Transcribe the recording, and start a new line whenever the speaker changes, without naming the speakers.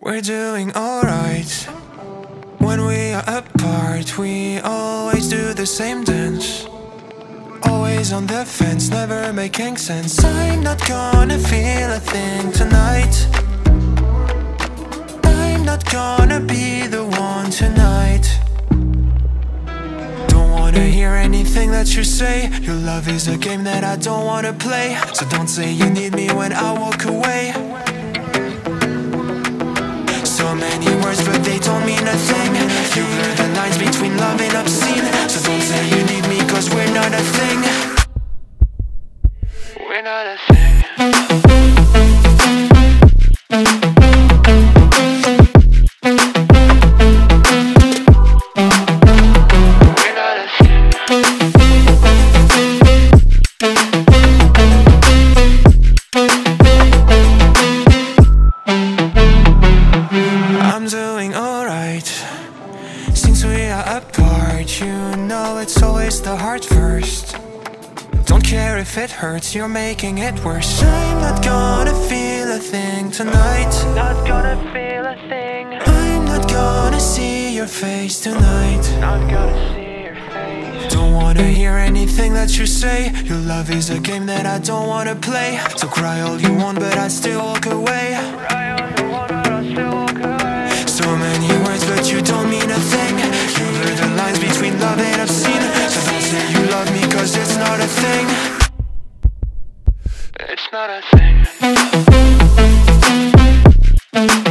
We're doing alright. When we are apart, we always do the same dance. Always on the fence, never making sense. I'm not gonna feel a thing tonight. I'm not gonna be the one tonight. Don't wanna hear anything that you say. Your love is a game that I don't wanna play. So don't say you need me when I walk away. Thing. You blur the lines between love and obscene. So don't say you need me, cause we're not a thing. We're not a thing. Alright Since we are apart You know it's always the heart first. Don't care if it hurts You're making it worse. I'm not gonna feel a thing tonight.
Not gonna feel a thing.
I'm not gonna see your face tonight.
Not gonna see your face.
Don't wanna hear anything that you say. Your love is a game that I don't wanna play. So cry all you want but I still walk away.
I
it's not a thing.